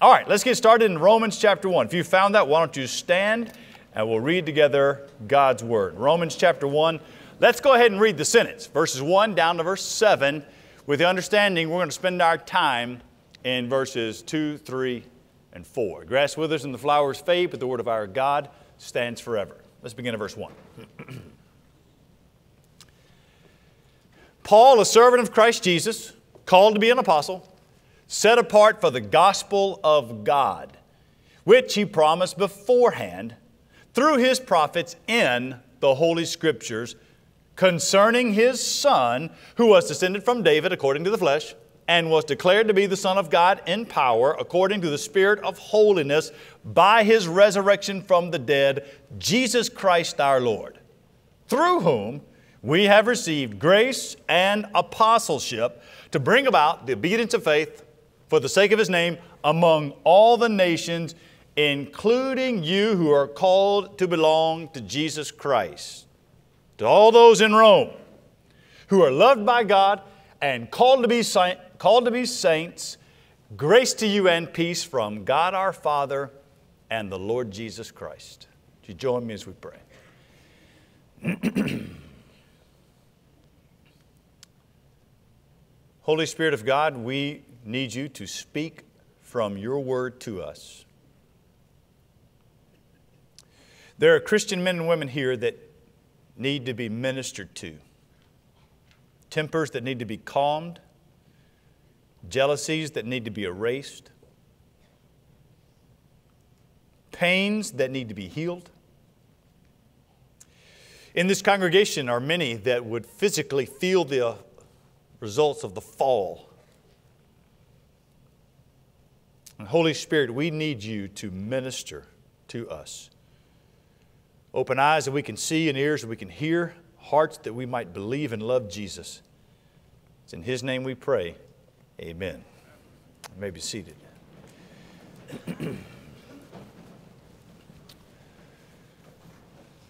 All right, let's get started in Romans chapter 1. If you found that, why don't you stand and we'll read together God's Word. Romans chapter 1. Let's go ahead and read the sentence, verses 1 down to verse 7, with the understanding we're going to spend our time in verses 2, 3, and 4. Grass withers and the flowers fade, but the Word of our God stands forever. Let's begin at verse 1. Paul, a servant of Christ Jesus, called to be an apostle, set apart for the gospel of God, which he promised beforehand through his prophets in the Holy Scriptures concerning his Son, who was descended from David according to the flesh, and was declared to be the Son of God in power according to the Spirit of holiness by his resurrection from the dead, Jesus Christ our Lord, through whom we have received grace and apostleship to bring about the obedience of faith for the sake of his name among all the nations, including you who are called to belong to Jesus Christ. To all those in Rome who are loved by God and called to be, called to be saints, grace to you and peace from God our Father and the Lord Jesus Christ. Would you join me as we pray? Holy Spirit of God, we need you to speak from your word to us. There are Christian men and women here that need to be ministered to, tempers that need to be calmed, jealousies that need to be erased, pains that need to be healed. In this congregation are many that would physically feel the results of the fall. And Holy Spirit, we need you to minister to us. Open eyes that we can see and ears that we can hear, hearts that we might believe and love Jesus. It's in His name we pray. Amen. You may be seated.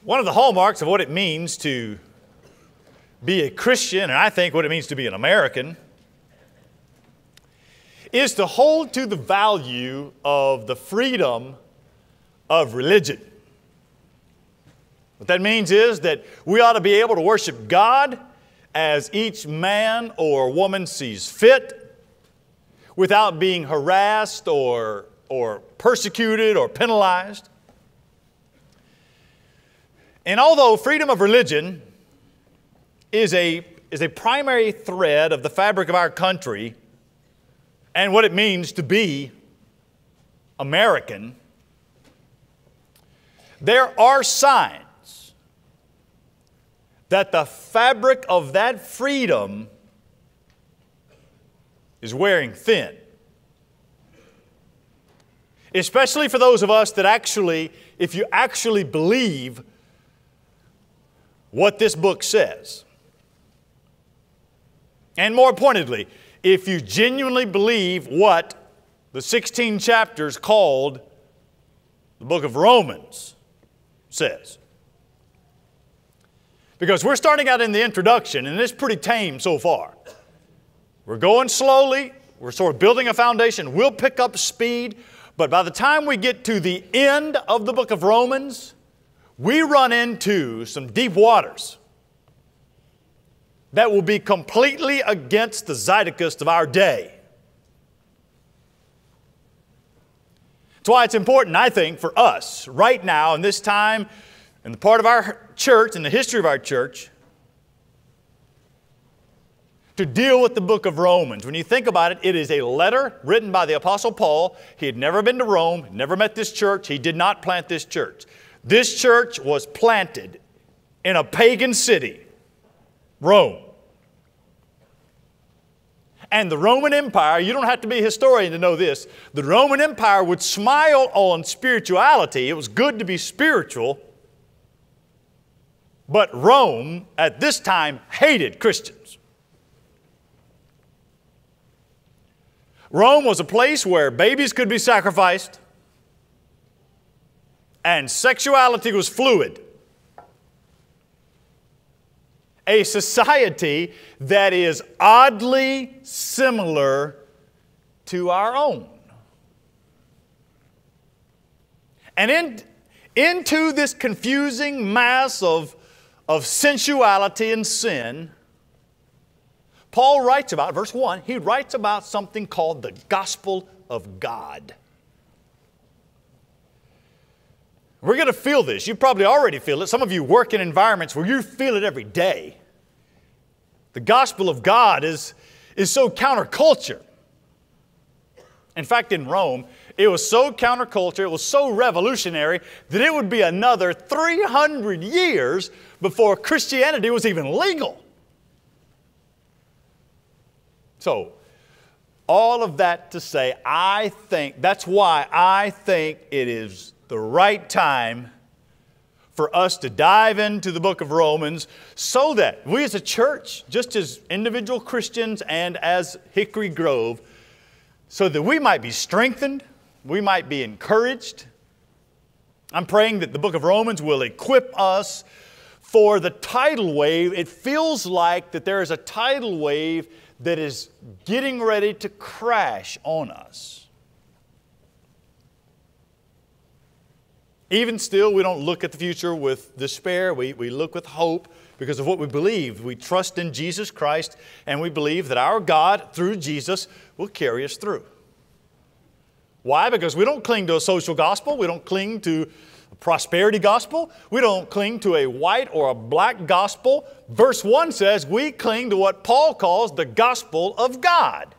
One of the hallmarks of what it means to be a Christian, and I think what it means to be an American, is to hold to the value of the freedom of religion. What that means is that we ought to be able to worship God as each man or woman sees fit without being harassed or, or persecuted or penalized. And although freedom of religion is a, is a primary thread of the fabric of our country and what it means to be American, there are signs that the fabric of that freedom is wearing thin. Especially for those of us that actually, if you actually believe what this book says. And more pointedly, if you genuinely believe what the 16 chapters called the book of Romans says. Because we're starting out in the introduction, and it's pretty tame so far. We're going slowly, we're sort of building a foundation. We'll pick up speed, but by the time we get to the end of the book of Romans, we run into some deep waters that will be completely against the zeitgeist of our day. That's why it's important, I think, for us right now in this time, in the part of our church, in the history of our church, to deal with the book of Romans. When you think about it, it is a letter written by the Apostle Paul. He had never been to Rome, never met this church, he did not plant this church. This church was planted in a pagan city Rome. And the Roman Empire, you don't have to be a historian to know this, the Roman Empire would smile on spirituality. It was good to be spiritual. But Rome at this time hated Christians. Rome was a place where babies could be sacrificed and sexuality was fluid a society that is oddly similar to our own. And in, into this confusing mass of, of sensuality and sin, Paul writes about, verse 1, he writes about something called the gospel of God. We're going to feel this. You probably already feel it. Some of you work in environments where you feel it every day. The gospel of God is, is so counterculture. In fact, in Rome, it was so counterculture, it was so revolutionary that it would be another 300 years before Christianity was even legal. So, all of that to say, I think, that's why I think it is the right time for us to dive into the book of Romans so that we as a church, just as individual Christians and as Hickory Grove, so that we might be strengthened, we might be encouraged. I'm praying that the book of Romans will equip us for the tidal wave. It feels like that there is a tidal wave that is getting ready to crash on us. Even still, we don't look at the future with despair. We, we look with hope because of what we believe. We trust in Jesus Christ and we believe that our God, through Jesus, will carry us through. Why? Because we don't cling to a social gospel. We don't cling to a prosperity gospel. We don't cling to a white or a black gospel. Verse 1 says we cling to what Paul calls the gospel of God.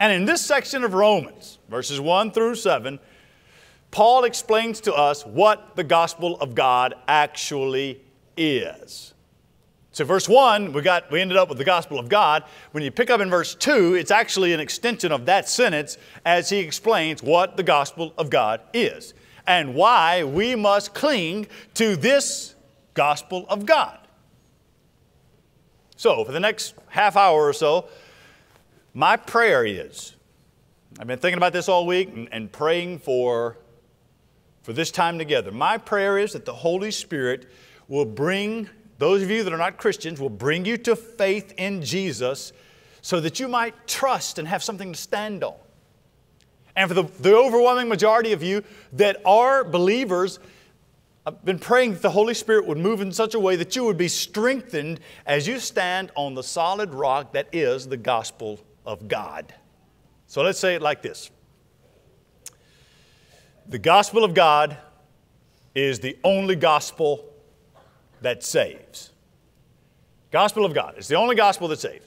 And in this section of Romans, verses 1 through 7, Paul explains to us what the gospel of God actually is. So verse 1, we, got, we ended up with the gospel of God. When you pick up in verse 2, it's actually an extension of that sentence as he explains what the gospel of God is and why we must cling to this gospel of God. So for the next half hour or so, my prayer is, I've been thinking about this all week and, and praying for for this time together. My prayer is that the Holy Spirit will bring those of you that are not Christians, will bring you to faith in Jesus so that you might trust and have something to stand on. And for the, the overwhelming majority of you that are believers, I've been praying that the Holy Spirit would move in such a way that you would be strengthened as you stand on the solid rock that is the gospel of God. So let's say it like this the gospel of God is the only gospel that saves. Gospel of God. It's the only gospel that saves.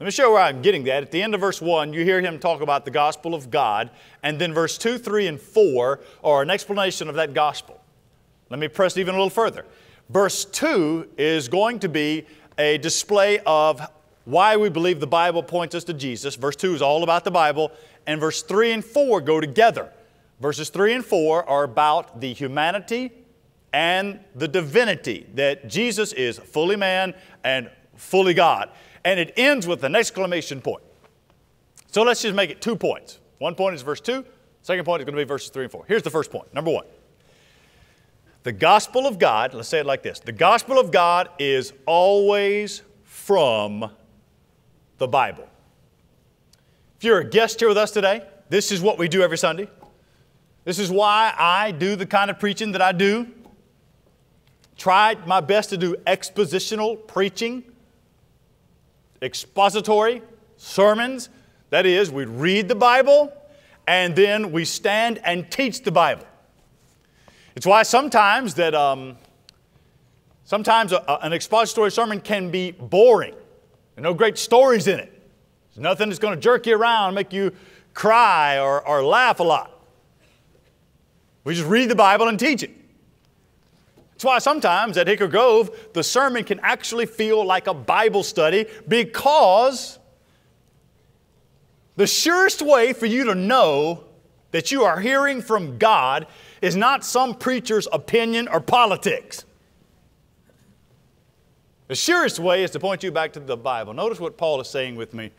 Let me show where I'm getting that. At the end of verse 1, you hear him talk about the gospel of God, and then verse 2, 3, and 4 are an explanation of that gospel. Let me press even a little further. Verse 2 is going to be a display of why we believe the Bible points us to Jesus. Verse 2 is all about the Bible, and verse 3 and 4 go together. Verses 3 and 4 are about the humanity and the divinity, that Jesus is fully man and fully God. And it ends with an exclamation point. So let's just make it two points. One point is verse 2, second point is going to be verses 3 and 4. Here's the first point. Number one. The gospel of God, let's say it like this the gospel of God is always from the Bible. If you're a guest here with us today, this is what we do every Sunday. This is why I do the kind of preaching that I do. Tried my best to do expositional preaching, expository sermons. That is, we read the Bible and then we stand and teach the Bible. It's why sometimes that um, sometimes a, a, an expository sermon can be boring. There no great stories in it. There's nothing that's going to jerk you around, make you cry or, or laugh a lot. We just read the Bible and teach it. That's why sometimes at Hickory Grove, the sermon can actually feel like a Bible study because the surest way for you to know that you are hearing from God is not some preacher's opinion or politics. The surest way is to point you back to the Bible. Notice what Paul is saying with me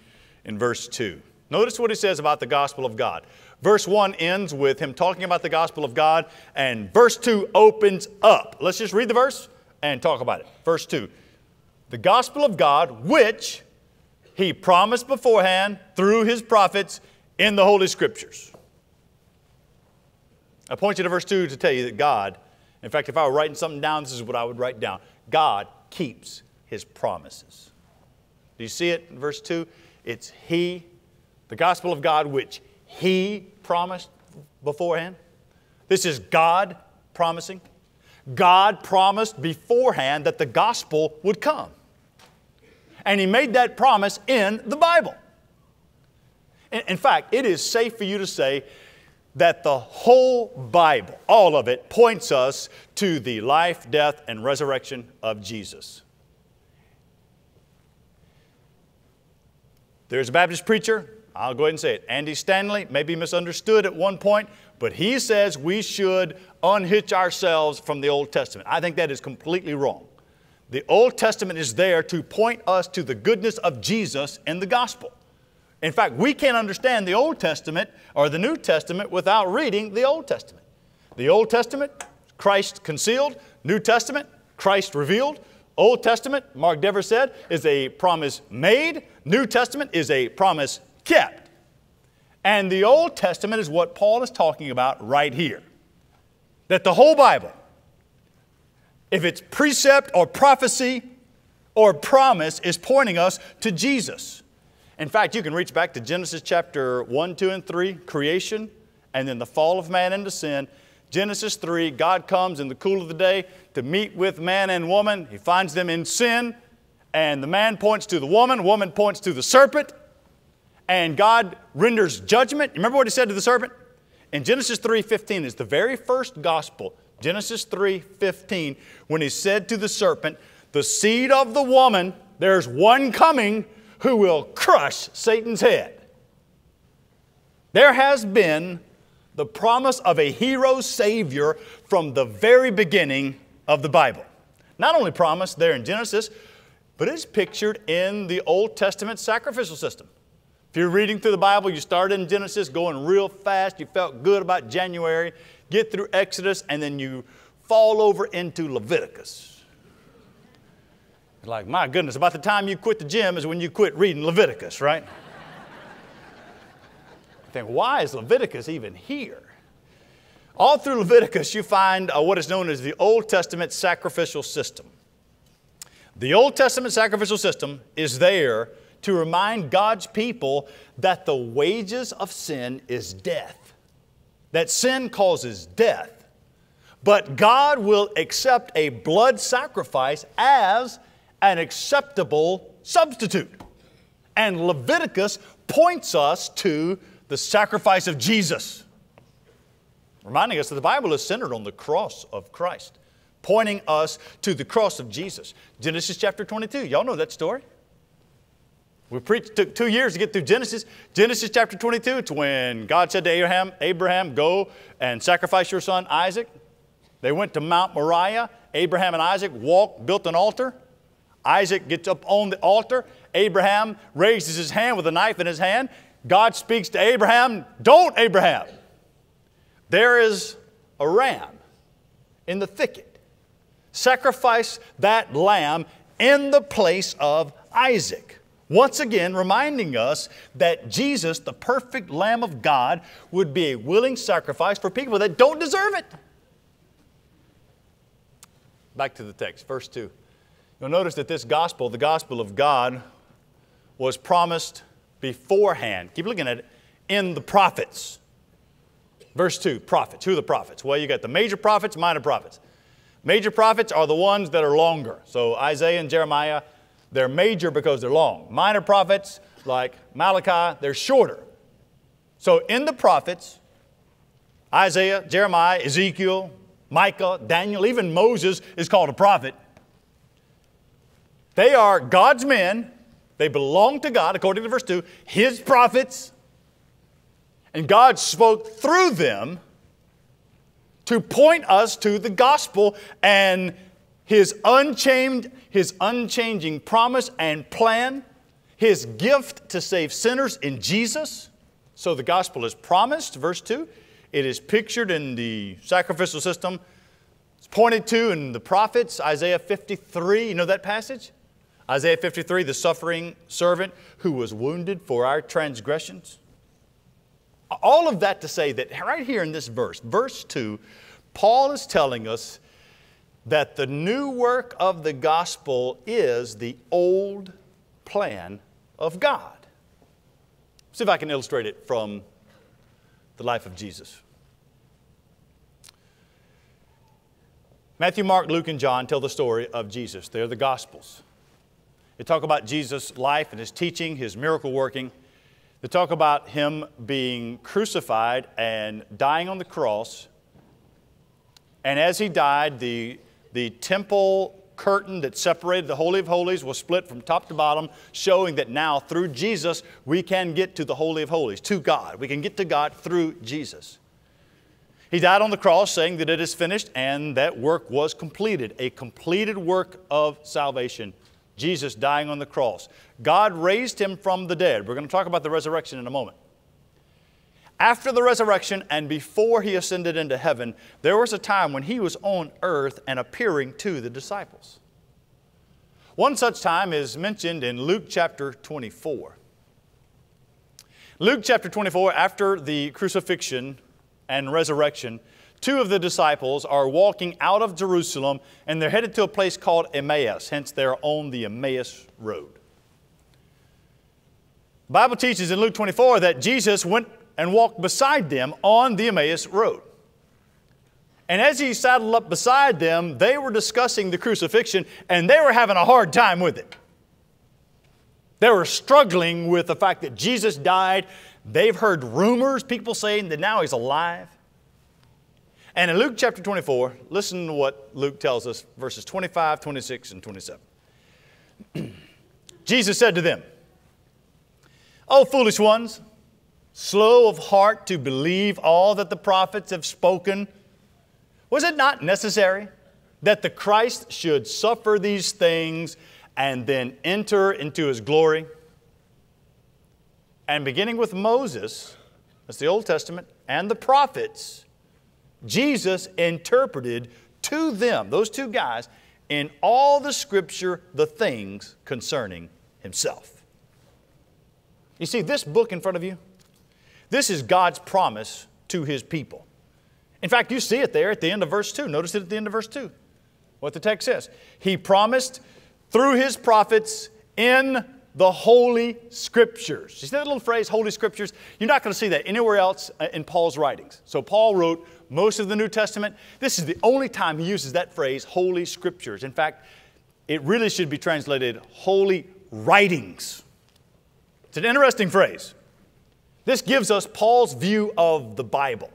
in verse 2. Notice what he says about the gospel of God. Verse 1 ends with him talking about the gospel of God, and verse 2 opens up. Let's just read the verse and talk about it. Verse 2 The gospel of God, which he promised beforehand through his prophets in the Holy Scriptures. I point you to verse 2 to tell you that God, in fact, if I were writing something down, this is what I would write down God keeps his promises. Do you see it in verse 2? It's He, the gospel of God, which He promised beforehand. This is God promising. God promised beforehand that the gospel would come. And He made that promise in the Bible. In, in fact, it is safe for you to say that the whole Bible, all of it, points us to the life, death, and resurrection of Jesus. There's a Baptist preacher, I'll go ahead and say it. Andy Stanley may be misunderstood at one point, but he says we should unhitch ourselves from the Old Testament. I think that is completely wrong. The Old Testament is there to point us to the goodness of Jesus in the gospel. In fact, we can't understand the Old Testament or the New Testament without reading the Old Testament. The Old Testament, Christ concealed. New Testament, Christ revealed. Old Testament, Mark Dever said, is a promise made. New Testament is a promise kept. And the Old Testament is what Paul is talking about right here. That the whole Bible, if it's precept or prophecy or promise, is pointing us to Jesus. In fact, you can reach back to Genesis chapter 1, 2, and 3, creation, and then the fall of man into sin. Genesis 3, God comes in the cool of the day to meet with man and woman. He finds them in sin, and the man points to the woman, woman points to the serpent, and God renders judgment. Remember what he said to the serpent? In Genesis 3:15 is the very first gospel, Genesis 3:15, when he said to the serpent, "The seed of the woman, there's one coming who will crush Satan's head." There has been the promise of a hero savior from the very beginning of the Bible. Not only promised there in Genesis, but it's pictured in the Old Testament sacrificial system. You're reading through the Bible, you started in Genesis going real fast, you felt good about January, get through Exodus, and then you fall over into Leviticus. It's like, my goodness, about the time you quit the gym is when you quit reading Leviticus, right? I think, why is Leviticus even here? All through Leviticus, you find uh, what is known as the Old Testament sacrificial system. The Old Testament sacrificial system is there to remind God's people that the wages of sin is death, that sin causes death. But God will accept a blood sacrifice as an acceptable substitute. And Leviticus points us to the sacrifice of Jesus, reminding us that the Bible is centered on the cross of Christ, pointing us to the cross of Jesus. Genesis chapter 22, y'all know that story. We preached, took two years to get through Genesis. Genesis chapter 22, it's when God said to Abraham, Abraham, go and sacrifice your son Isaac. They went to Mount Moriah. Abraham and Isaac walked, built an altar. Isaac gets up on the altar. Abraham raises his hand with a knife in his hand. God speaks to Abraham, Don't, Abraham. There is a ram in the thicket. Sacrifice that lamb in the place of Isaac. Once again, reminding us that Jesus, the perfect Lamb of God, would be a willing sacrifice for people that don't deserve it. Back to the text, verse 2. You'll notice that this gospel, the gospel of God, was promised beforehand. Keep looking at it. In the prophets. Verse 2, prophets. Who are the prophets? Well, you got the major prophets, minor prophets. Major prophets are the ones that are longer. So Isaiah and Jeremiah, they're major because they're long. Minor prophets, like Malachi, they're shorter. So in the prophets, Isaiah, Jeremiah, Ezekiel, Micah, Daniel, even Moses is called a prophet. They are God's men they belong to God, according to verse 2, His prophets, and God spoke through them to point us to the gospel and His unchanged, His unchanging promise and plan, His gift to save sinners in Jesus. So the gospel is promised, verse 2. It is pictured in the sacrificial system. It's pointed to in the prophets, Isaiah 53. You know that passage? Isaiah 53, the suffering servant who was wounded for our transgressions. All of that to say that right here in this verse, verse 2, Paul is telling us that the new work of the gospel is the old plan of God. See if I can illustrate it from the life of Jesus. Matthew, Mark, Luke, and John tell the story of Jesus. They're the Gospels. They talk about Jesus' life and his teaching, his miracle working. They talk about him being crucified and dying on the cross. And as he died, the, the temple curtain that separated the Holy of Holies was split from top to bottom, showing that now through Jesus we can get to the Holy of Holies, to God. We can get to God through Jesus. He died on the cross saying that it is finished and that work was completed, a completed work of salvation. Jesus dying on the cross. God raised him from the dead. We're going to talk about the resurrection in a moment. After the resurrection and before he ascended into heaven, there was a time when he was on earth and appearing to the disciples. One such time is mentioned in Luke chapter 24. Luke chapter 24, after the crucifixion and resurrection, two of the disciples are walking out of Jerusalem and they're headed to a place called Emmaus, hence they're on the Emmaus Road. The Bible teaches in Luke 24 that Jesus went and walked beside them on the Emmaus Road. And as he saddled up beside them, they were discussing the crucifixion and they were having a hard time with it. They were struggling with the fact that Jesus died They've heard rumors, people saying that now he's alive. And in Luke chapter 24, listen to what Luke tells us, verses 25, 26, and 27. Jesus said to them, O foolish ones, slow of heart to believe all that the prophets have spoken, was it not necessary that the Christ should suffer these things and then enter into his glory? And beginning with Moses, that's the Old Testament, and the prophets, Jesus interpreted to them, those two guys, in all the scripture, the things concerning himself. You see, this book in front of you, this is God's promise to his people. In fact, you see it there at the end of verse 2. Notice it at the end of verse 2, what the text says. He promised through his prophets in the Holy Scriptures. You see that little phrase, Holy Scriptures? You're not going to see that anywhere else uh, in Paul's writings. So Paul wrote most of the New Testament. This is the only time he uses that phrase, Holy Scriptures. In fact, it really should be translated Holy Writings. It's an interesting phrase. This gives us Paul's view of the Bible.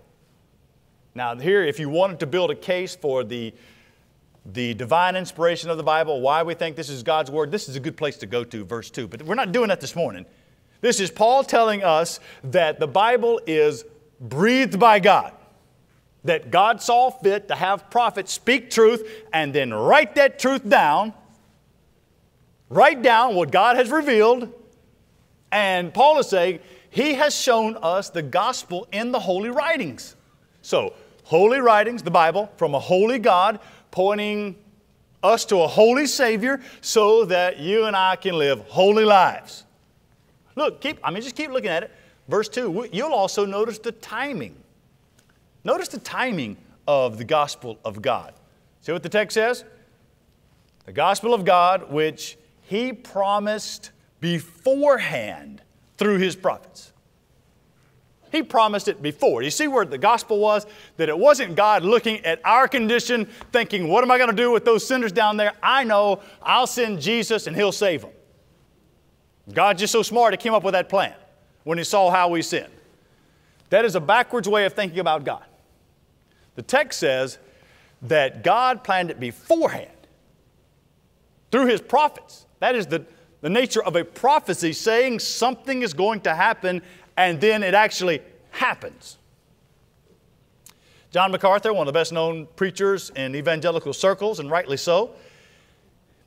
Now, here, if you wanted to build a case for the the divine inspiration of the Bible, why we think this is God's Word, this is a good place to go to, verse 2. But we're not doing that this morning. This is Paul telling us that the Bible is breathed by God, that God saw fit to have prophets speak truth and then write that truth down, write down what God has revealed. And Paul is saying, He has shown us the gospel in the holy writings. So, holy writings, the Bible, from a holy God pointing us to a holy Savior so that you and I can live holy lives. Look, keep, I mean, just keep looking at it. Verse 2, you'll also notice the timing. Notice the timing of the gospel of God. See what the text says? The gospel of God, which He promised beforehand through His prophets. He promised it before. You see where the gospel was? That it wasn't God looking at our condition thinking, what am I going to do with those sinners down there? I know I'll send Jesus and he'll save them. God's just so smart, he came up with that plan when he saw how we sinned. That is a backwards way of thinking about God. The text says that God planned it beforehand through his prophets. That is the, the nature of a prophecy saying something is going to happen and then it actually happens. John MacArthur, one of the best known preachers in evangelical circles, and rightly so,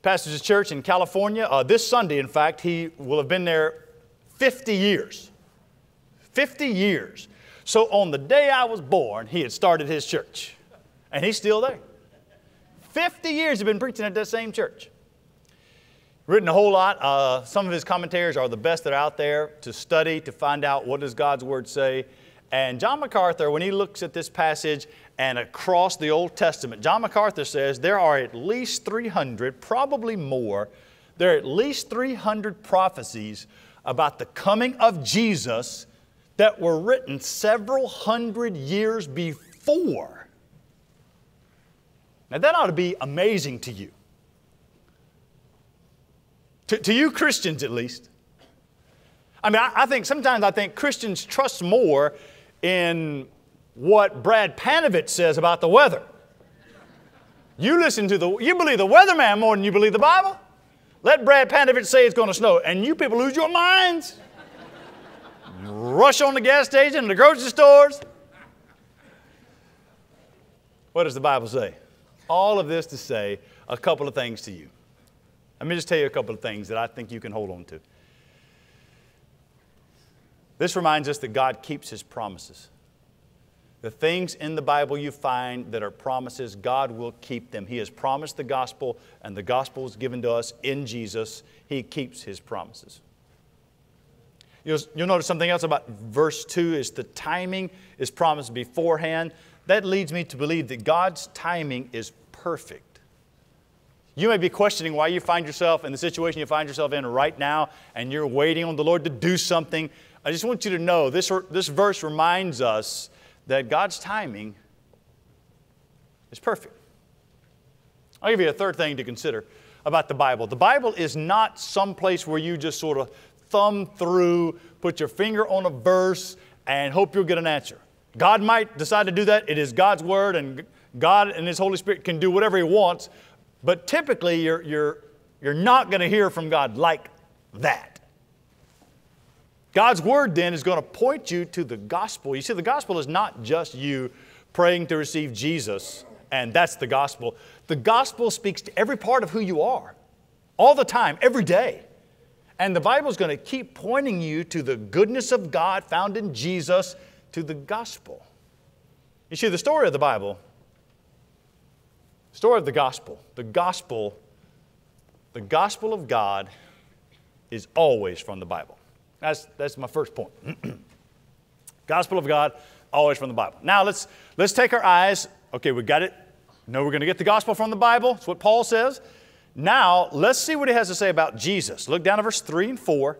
pastors a church in California. Uh, this Sunday, in fact, he will have been there 50 years. 50 years. So on the day I was born, he had started his church, and he's still there. 50 years he's been preaching at that same church written a whole lot. Uh, some of his commentaries are the best that are out there to study, to find out what does God's Word say. And John MacArthur, when he looks at this passage and across the Old Testament, John MacArthur says there are at least 300, probably more, there are at least 300 prophecies about the coming of Jesus that were written several hundred years before. Now, that ought to be amazing to you. To, to you Christians, at least. I mean, I, I think sometimes I think Christians trust more in what Brad Panovich says about the weather. You listen to the, you believe the weatherman more than you believe the Bible. Let Brad Panovich say it's going to snow, and you people lose your minds. Rush on the gas station and the grocery stores. What does the Bible say? All of this to say a couple of things to you. Let me just tell you a couple of things that I think you can hold on to. This reminds us that God keeps His promises. The things in the Bible you find that are promises, God will keep them. He has promised the gospel, and the gospel is given to us in Jesus. He keeps His promises. You'll, you'll notice something else about verse 2 is the timing is promised beforehand. That leads me to believe that God's timing is perfect. You may be questioning why you find yourself in the situation you find yourself in right now and you're waiting on the Lord to do something. I just want you to know this, this verse reminds us that God's timing is perfect. I'll give you a third thing to consider about the Bible. The Bible is not some place where you just sort of thumb through, put your finger on a verse, and hope you'll get an answer. God might decide to do that. It is God's Word, and God and His Holy Spirit can do whatever He wants. But typically, you're, you're, you're not going to hear from God like that. God's Word then is going to point you to the gospel. You see, the gospel is not just you praying to receive Jesus, and that's the gospel. The gospel speaks to every part of who you are, all the time, every day. And the Bible is going to keep pointing you to the goodness of God found in Jesus, to the gospel. You see, the story of the Bible Story of the gospel. The gospel, the gospel of God is always from the Bible. That's, that's my first point. gospel of God, always from the Bible. Now let's, let's take our eyes. Okay, we got it. No, we're going to get the gospel from the Bible. That's what Paul says. Now, let's see what he has to say about Jesus. Look down at verse 3 and 4.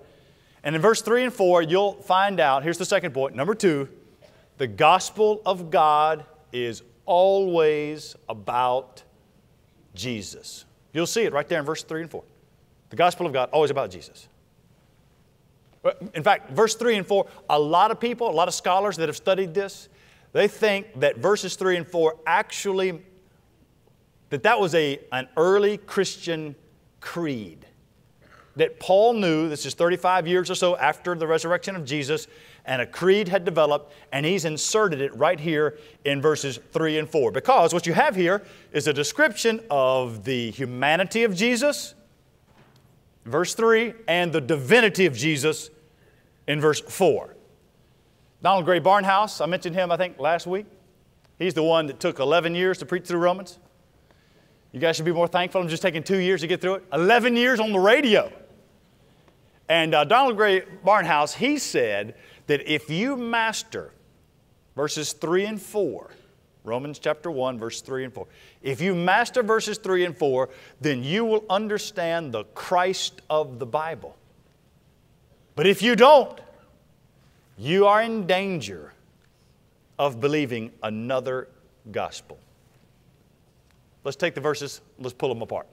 And in verse 3 and 4, you'll find out here's the second point. Number two, the gospel of God is always about Jesus. You'll see it right there in verse 3 and 4. The gospel of God, always about Jesus. In fact, verse 3 and 4, a lot of people, a lot of scholars that have studied this, they think that verses 3 and 4 actually, that that was a, an early Christian creed. That Paul knew, this is 35 years or so after the resurrection of Jesus, and a creed had developed, and he's inserted it right here in verses 3 and 4. Because what you have here is a description of the humanity of Jesus, verse 3, and the divinity of Jesus in verse 4. Donald Grey Barnhouse, I mentioned him, I think, last week. He's the one that took 11 years to preach through Romans. You guys should be more thankful. I'm just taking two years to get through it. 11 years on the radio. And uh, Donald Grey Barnhouse, he said that if you master verses 3 and 4, Romans chapter 1, verse 3 and 4, if you master verses 3 and 4, then you will understand the Christ of the Bible. But if you don't, you are in danger of believing another gospel. Let's take the verses, let's pull them apart.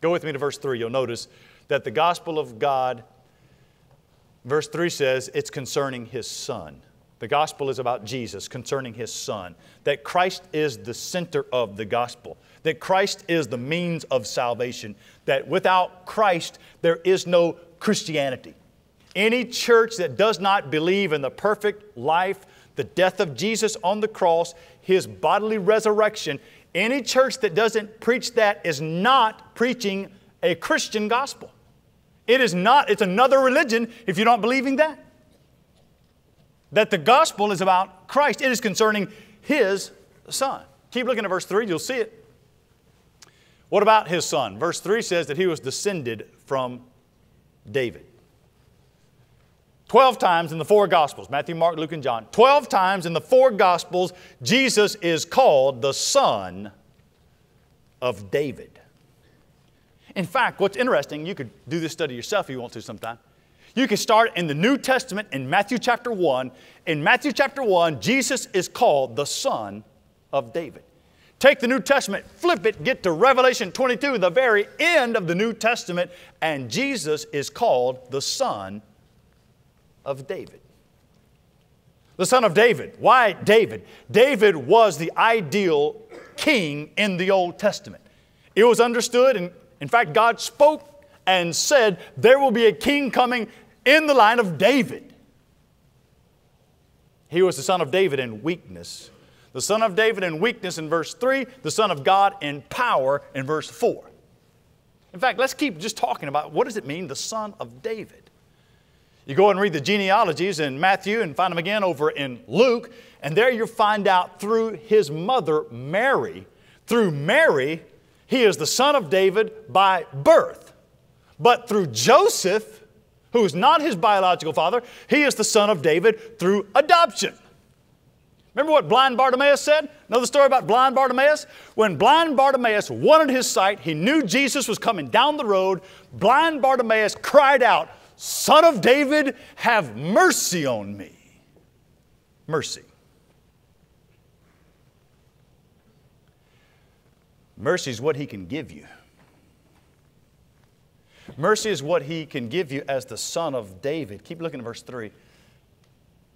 Go with me to verse 3. You'll notice that the gospel of God Verse 3 says it's concerning His Son. The gospel is about Jesus concerning His Son. That Christ is the center of the gospel. That Christ is the means of salvation. That without Christ, there is no Christianity. Any church that does not believe in the perfect life, the death of Jesus on the cross, His bodily resurrection, any church that doesn't preach that is not preaching a Christian gospel. It is not, it's another religion if you're not believing that. That the gospel is about Christ, it is concerning His Son. Keep looking at verse 3, you'll see it. What about His Son? Verse 3 says that He was descended from David. 12 times in the four Gospels Matthew, Mark, Luke, and John. 12 times in the four Gospels, Jesus is called the Son of David. In fact, what's interesting, you could do this study yourself if you want to sometime. You can start in the New Testament in Matthew chapter 1. In Matthew chapter 1, Jesus is called the Son of David. Take the New Testament, flip it, get to Revelation 22, the very end of the New Testament, and Jesus is called the Son of David. The son of David. Why David? David was the ideal king in the Old Testament. It was understood, and in fact, God spoke and said, There will be a king coming in the line of David. He was the son of David in weakness. The son of David in weakness in verse 3, the son of God in power in verse 4. In fact, let's keep just talking about what does it mean, the son of David? You go and read the genealogies in Matthew and find them again over in Luke, and there you find out through his mother, Mary, through Mary, he is the son of David by birth. But through Joseph, who is not his biological father, he is the son of David through adoption. Remember what blind Bartimaeus said? Know the story about blind Bartimaeus? When blind Bartimaeus wanted his sight, he knew Jesus was coming down the road. Blind Bartimaeus cried out, Son of David, have mercy on me. Mercy. Mercy is what he can give you. Mercy is what he can give you as the son of David. Keep looking at verse 3.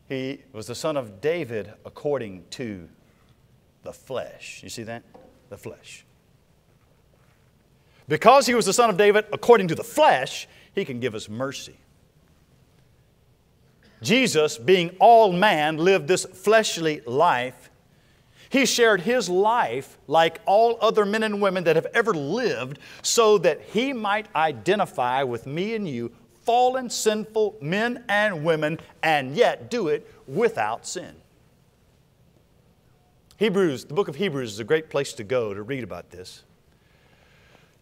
He was the son of David according to the flesh. You see that? The flesh. Because he was the son of David according to the flesh, he can give us mercy. Jesus, being all man, lived this fleshly life. He shared his life like all other men and women that have ever lived so that he might identify with me and you fallen, sinful men and women, and yet do it without sin. Hebrews, the book of Hebrews is a great place to go to read about this.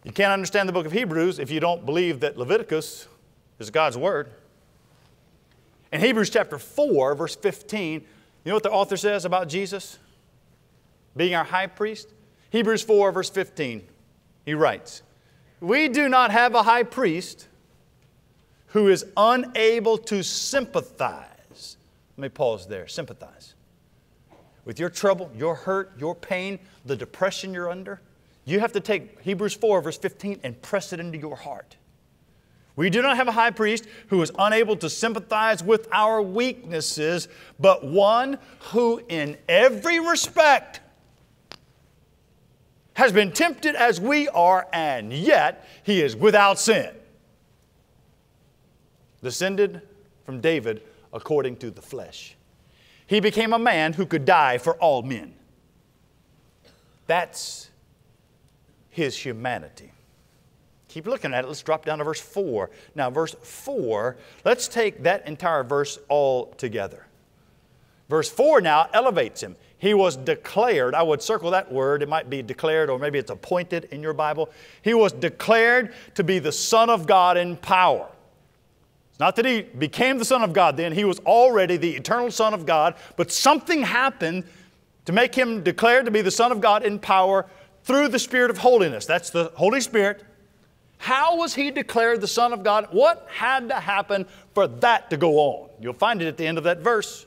You can't understand the book of Hebrews if you don't believe that Leviticus is God's Word. In Hebrews chapter 4, verse 15, you know what the author says about Jesus being our high priest? Hebrews 4, verse 15, he writes, We do not have a high priest who is unable to sympathize. Let me pause there. Sympathize. With your trouble, your hurt, your pain, the depression you're under, you have to take Hebrews 4, verse 15, and press it into your heart. We do not have a high priest who is unable to sympathize with our weaknesses, but one who, in every respect, has been tempted as we are, and yet he is without sin descended from David according to the flesh. He became a man who could die for all men. That's his humanity. Keep looking at it. Let's drop down to verse 4. Now, verse 4, let's take that entire verse all together. Verse 4 now elevates him. He was declared, I would circle that word, it might be declared or maybe it's appointed in your Bible. He was declared to be the Son of God in power. It's not that he became the Son of God then, he was already the eternal Son of God, but something happened to make him declared to be the Son of God in power through the Spirit of holiness. That's the Holy Spirit. How was he declared the Son of God? What had to happen for that to go on? You'll find it at the end of that verse.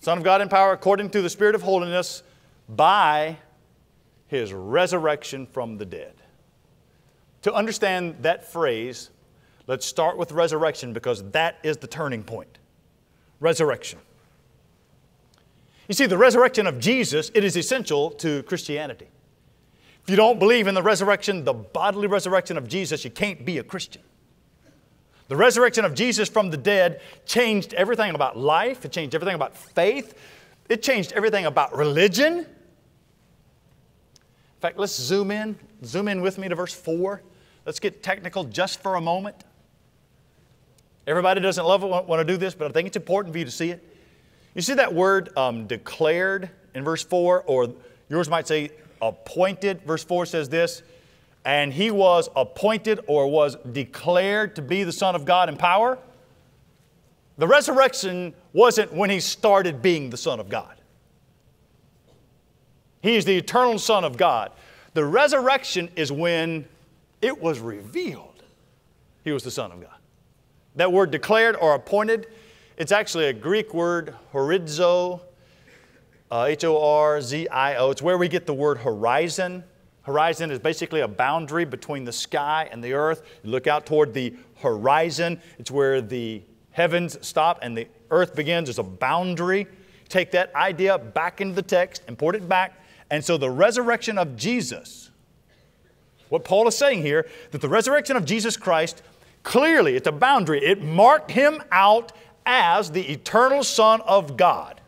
Son of God in power according to the Spirit of holiness by his resurrection from the dead. To understand that phrase, Let's start with resurrection because that is the turning point. Resurrection. You see, the resurrection of Jesus, it is essential to Christianity. If you don't believe in the resurrection, the bodily resurrection of Jesus, you can't be a Christian. The resurrection of Jesus from the dead changed everything about life, it changed everything about faith, it changed everything about religion. In fact, let's zoom in. Zoom in with me to verse 4. Let's get technical just for a moment. Everybody doesn't love it, want to do this, but I think it's important for you to see it. You see that word um, declared in verse 4, or yours might say appointed. Verse 4 says this, and he was appointed or was declared to be the Son of God in power. The resurrection wasn't when he started being the Son of God. He is the eternal Son of God. The resurrection is when it was revealed he was the Son of God. That word declared or appointed, it's actually a Greek word, horizo, uh, H O R Z I O. It's where we get the word horizon. Horizon is basically a boundary between the sky and the earth. You look out toward the horizon, it's where the heavens stop and the earth begins. There's a boundary. Take that idea back into the text, import it back. And so the resurrection of Jesus, what Paul is saying here, that the resurrection of Jesus Christ clearly, it's a boundary. It marked him out as the eternal Son of God.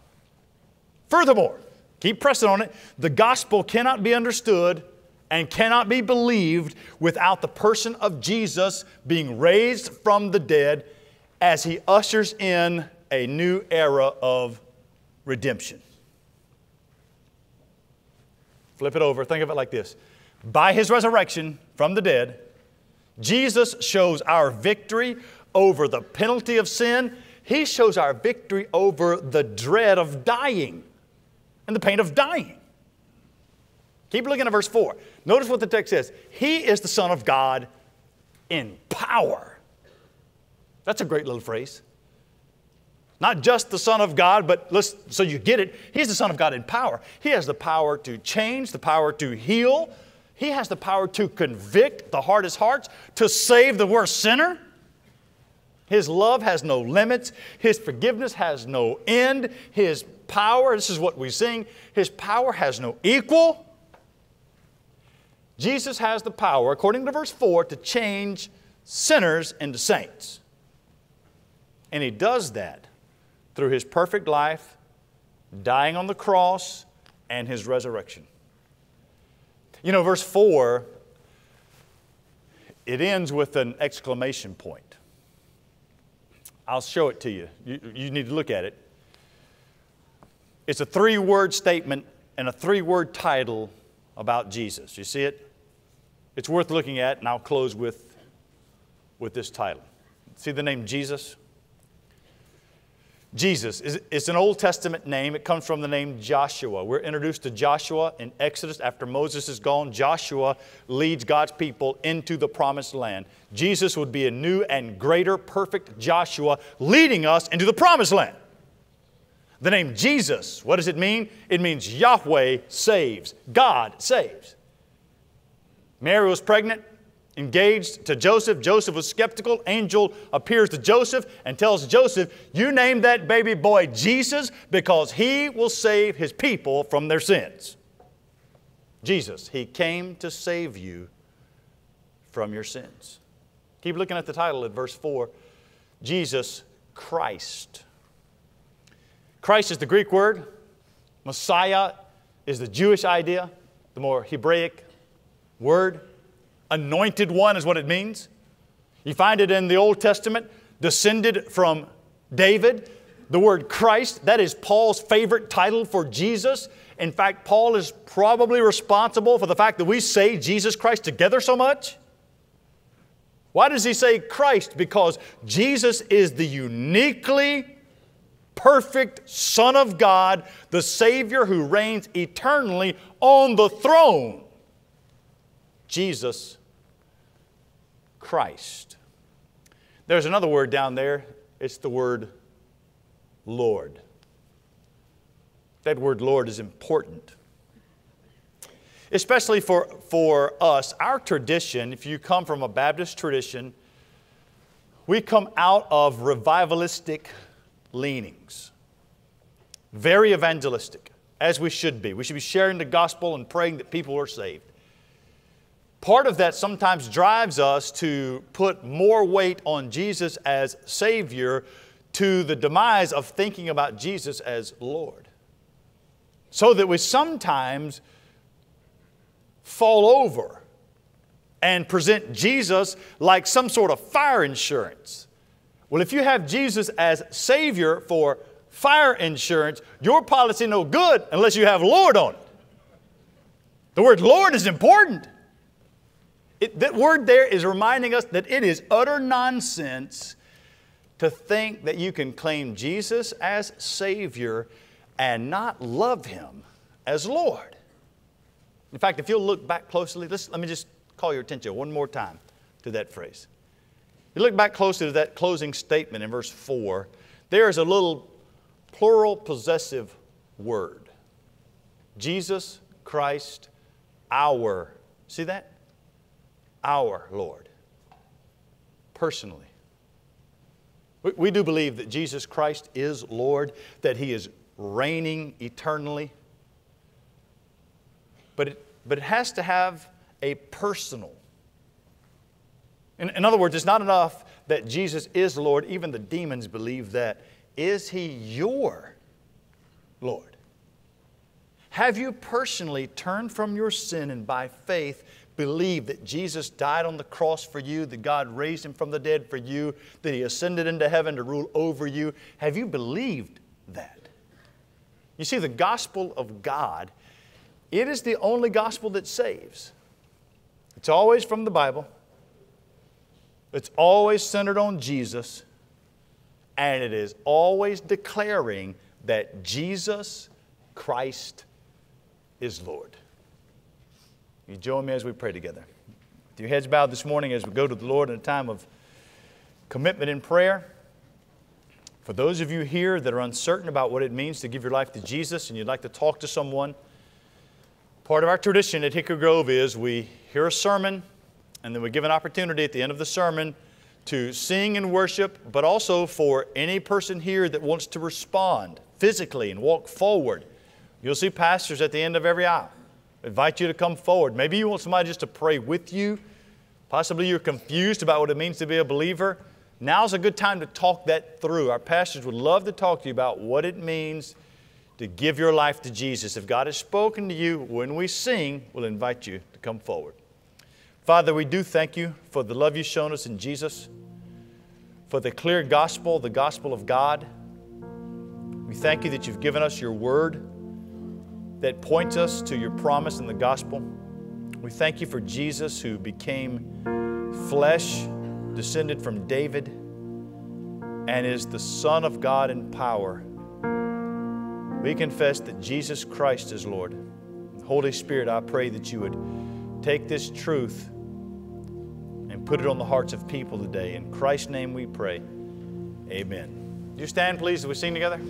Furthermore, keep pressing on it, the gospel cannot be understood and cannot be believed without the person of Jesus being raised from the dead as he ushers in a new era of redemption. Flip it over, think of it like this. By his resurrection from the dead, Jesus shows our victory over the penalty of sin. He shows our victory over the dread of dying and the pain of dying. Keep looking at verse 4. Notice what the text says He is the Son of God in power. That's a great little phrase. Not just the Son of God, but so you get it, He's the Son of God in power. He has the power to change, the power to heal, He has the power to convict the hardest hearts, to save the worst sinner. His love has no limits. His forgiveness has no end. His power, this is what we sing, His power has no equal. Jesus has the power, according to verse 4, to change sinners into saints. And He does that through His perfect life, dying on the cross, and His resurrection. You know, verse 4, it ends with an exclamation point. I'll show it to you. You, you need to look at it. It's a three word statement and a three word title about Jesus. You see it? It's worth looking at, and I'll close with, with this title. See the name Jesus? Jesus is it's an Old Testament name. It comes from the name Joshua. We're introduced to Joshua in Exodus after Moses is gone. Joshua leads God's people into the promised land. Jesus would be a new and greater, perfect Joshua leading us into the promised land. The name Jesus, what does it mean? It means Yahweh saves, God saves. Mary was pregnant, engaged to Joseph. Joseph was skeptical. Angel appears to Joseph and tells Joseph, You name that baby boy Jesus because he will save his people from their sins. Jesus, he came to save you from your sins. Keep looking at the title at verse 4 Jesus Christ. Christ is the Greek word, Messiah is the Jewish idea, the more Hebraic word. Anointed one is what it means. You find it in the Old Testament, descended from David. The word Christ, that is Paul's favorite title for Jesus. In fact, Paul is probably responsible for the fact that we say Jesus Christ together so much. Why does he say Christ? Because Jesus is the uniquely perfect Son of God, the Savior who reigns eternally on the throne. Jesus Christ. There's another word down there. It's the word Lord. That word Lord is important. Especially for, for us, our tradition, if you come from a Baptist tradition, we come out of revivalistic leanings. Very evangelistic, as we should be. We should be sharing the gospel and praying that people are saved. Part of that sometimes drives us to put more weight on Jesus as Savior to the demise of thinking about Jesus as Lord. So that we sometimes fall over and present Jesus like some sort of fire insurance well, if you have Jesus as Savior for fire insurance, your policy no good unless you have Lord on it. The word Lord is important. It, that word there is reminding us that it is utter nonsense to think that you can claim Jesus as Savior and not love Him as Lord. In fact, if you'll look back closely, let me just call your attention one more time to that phrase. You look back closely to that closing statement in verse 4, there is a little plural possessive word Jesus Christ, our. See that? Our Lord. Personally. We, do believe that Jesus Christ is Lord, that He is reigning eternally. But it, but it has to have a personal. In, in other words, it's not enough that Jesus is Lord, even the demons believe that. Is He your Lord? Have you personally turned from your sin and by faith believe that Jesus died on the cross for you, that God raised Him from the dead for you, that He ascended into heaven to rule over you? Have you believed that? You see, the gospel of God, it is the only gospel that saves. It's always from the Bible. It's always centered on Jesus. And it is always declaring that Jesus Christ is Lord. You join me as we pray together. With your heads bowed this morning as we go to the Lord in a time of commitment in prayer. For those of you here that are uncertain about what it means to give your life to Jesus and you'd like to talk to someone, part of our tradition at Hickory Grove is we hear a sermon and then we give an opportunity at the end of the sermon to sing and worship, but also for any person here that wants to respond physically and walk forward. You'll see pastors at the end of every aisle. Invite you to come forward. Maybe you want somebody just to pray with you. Possibly you're confused about what it means to be a believer. Now's a good time to talk that through. Our pastors would love to talk to you about what it means to give your life to Jesus. If God has spoken to you when we sing, we'll invite you to come forward. Father, we do thank you for the love you've shown us in Jesus, for the clear gospel, the gospel of God. We thank you that you've given us your word that points us to your promise in the gospel. We thank you for Jesus who became flesh descended from David and is the Son of God in power. We confess that Jesus Christ is Lord. Holy Spirit, I pray that you would take this truth and put it on the hearts of people today. In Christ's name we pray. Amen. Do You stand, please, as we sing together.